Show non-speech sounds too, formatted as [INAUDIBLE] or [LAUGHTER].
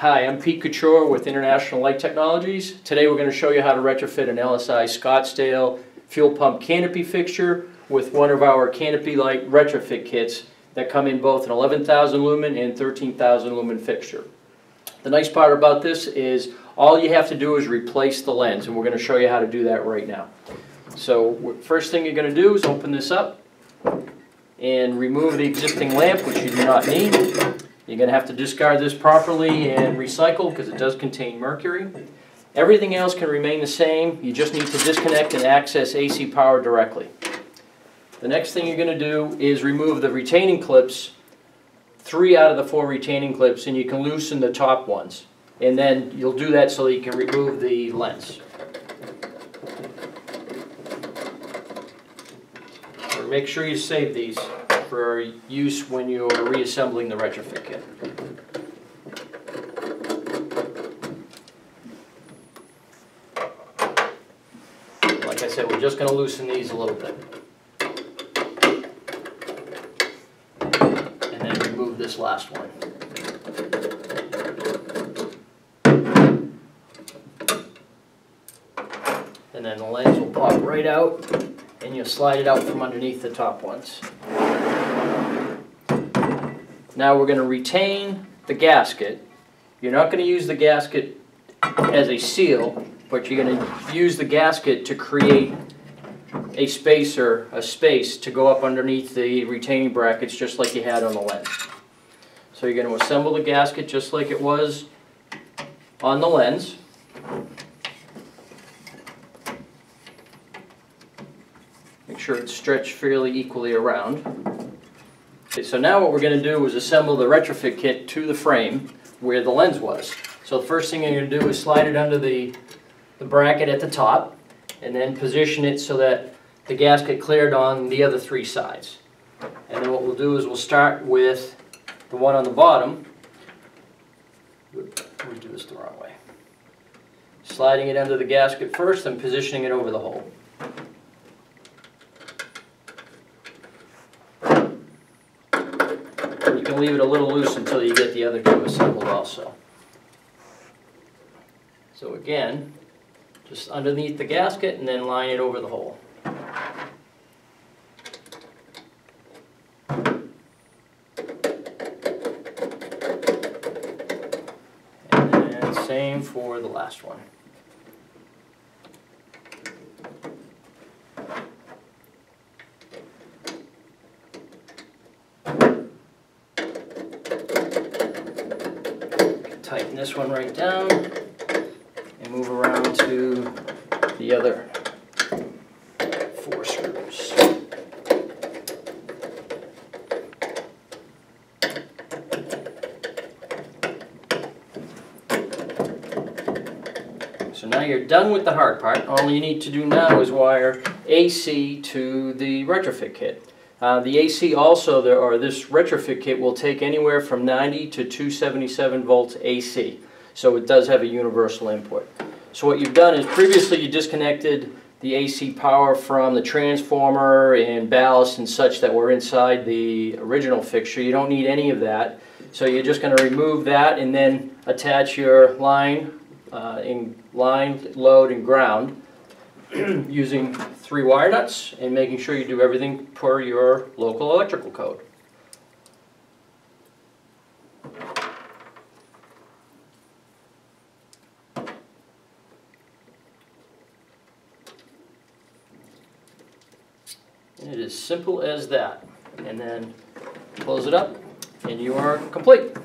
Hi, I'm Pete Couture with International Light Technologies. Today we're going to show you how to retrofit an LSI Scottsdale fuel pump canopy fixture with one of our canopy light retrofit kits that come in both an 11,000 lumen and 13,000 lumen fixture. The nice part about this is all you have to do is replace the lens and we're going to show you how to do that right now. So first thing you're going to do is open this up and remove the existing lamp which you do not need. You're going to have to discard this properly and recycle because it does contain mercury. Everything else can remain the same. You just need to disconnect and access AC power directly. The next thing you're going to do is remove the retaining clips, three out of the four retaining clips, and you can loosen the top ones. And then you'll do that so that you can remove the lens. Make sure you save these for use when you're reassembling the retrofit kit. Like I said, we're just going to loosen these a little bit. And then remove this last one. And then the lens will pop right out and you'll slide it out from underneath the top ones. Now we're going to retain the gasket. You're not going to use the gasket as a seal, but you're going to use the gasket to create a spacer, a space to go up underneath the retaining brackets just like you had on the lens. So you're going to assemble the gasket just like it was on the lens. Make sure it's stretched fairly equally around. Okay, so now what we're going to do is assemble the retrofit kit to the frame where the lens was. So the first thing you're going to do is slide it under the, the bracket at the top and then position it so that the gasket cleared on the other three sides. And then what we'll do is we'll start with the one on the bottom. We do this the wrong way. Sliding it under the gasket first and positioning it over the hole. can leave it a little loose until you get the other two assembled also. So again, just underneath the gasket and then line it over the hole. And same for the last one. Tighten this one right down and move around to the other four screws. So now you're done with the hard part. All you need to do now is wire AC to the retrofit kit. Uh, the AC also, there, or this retrofit kit will take anywhere from 90 to 277 volts AC. So it does have a universal input. So what you've done is previously you disconnected the AC power from the transformer and ballast and such that were inside the original fixture. You don't need any of that. So you're just going to remove that and then attach your line uh, in line, load, and ground [CLEARS THROAT] using three wire nuts and making sure you do everything per your local electrical code. And it is simple as that. And then close it up and you are complete.